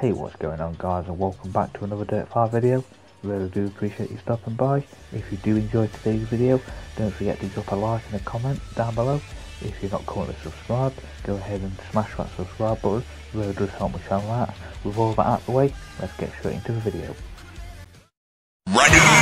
Hey what's going on guys and welcome back to another Dirt 5 video. Really do appreciate you stopping by. If you do enjoy today's video don't forget to drop a like and a comment down below. If you're not currently subscribed go ahead and smash that subscribe button. Really does help my channel out. With all that out of the way let's get straight into the video. Ready,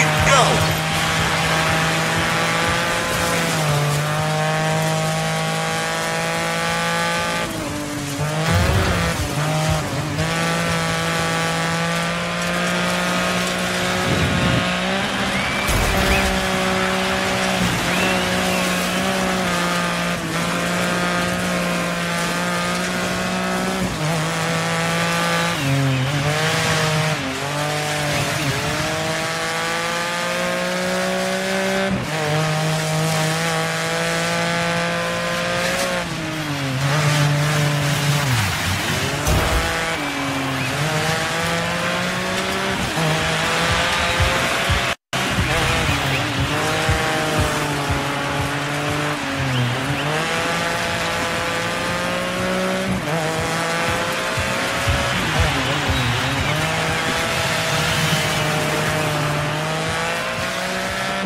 Hey,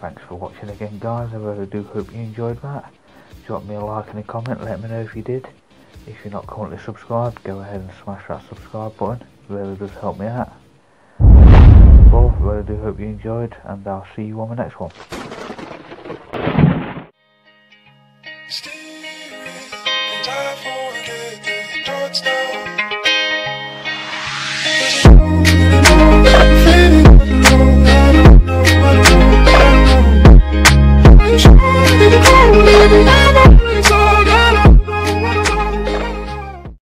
thanks for watching again guys, I really do hope you enjoyed that. Drop me a like and a comment, let me know if you did. If you're not currently subscribed, go ahead and smash that subscribe button, it really does help me out. Do hope you enjoyed, and I'll see you on the next one. Stay